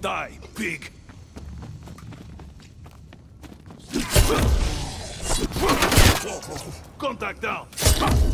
Die, pig! Contact down!